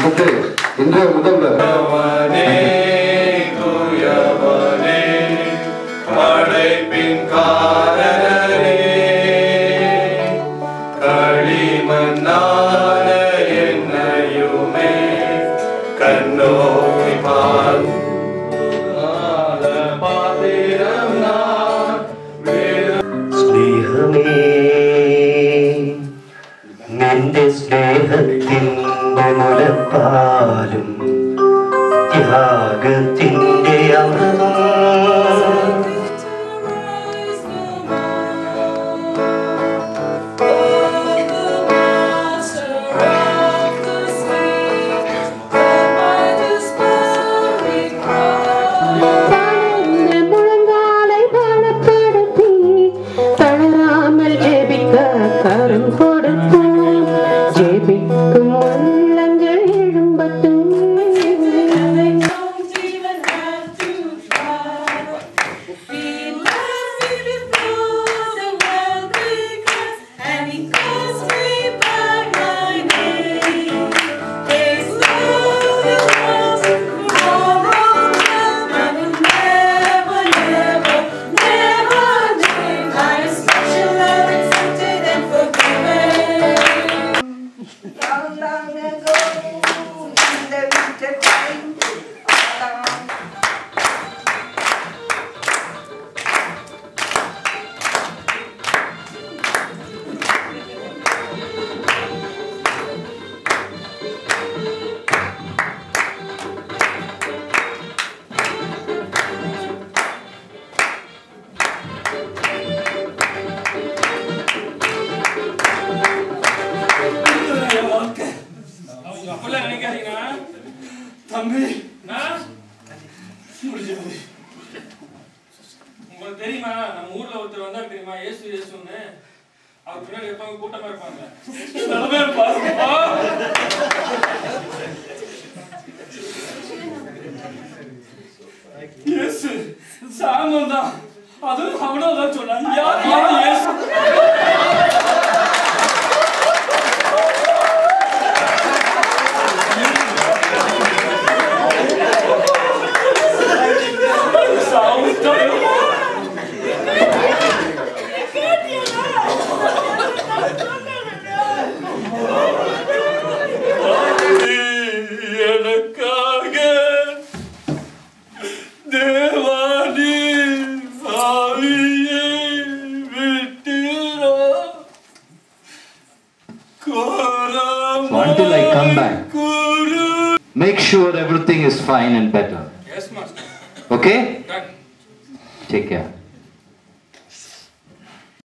அடுத்து இன்றைய முதல்வர் படைப்பின் മുലപ്പാലും ത്യാഗത്തിന്റെ അമൃതം long ago in the winter time. அப்படிலாம் நினைக்காதீங்கண்ணா தம்பி. நான் முடிஞ்சது உங்களுக்கு தெரியுமா நம்ம ஊர்ல ஒருத்தர் வந்தா தெரியுமா? இயேசு இயேசுன்னு. அவர் பின்னாடி எப்பவும் கூட்டமா இருப்பாங்க. இயேசு சாமம் தான். அதுவும் அவனும் தான் சொன்னான். யார் எனக்காக தேவானி சாவியை விட்டீரோ So until I come back, Guru make sure everything is fine and better. Yes master Okay? Done Take care.